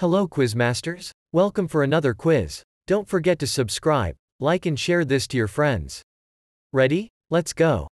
Hello Quizmasters. Welcome for another quiz. Don't forget to subscribe, like and share this to your friends. Ready? Let's go.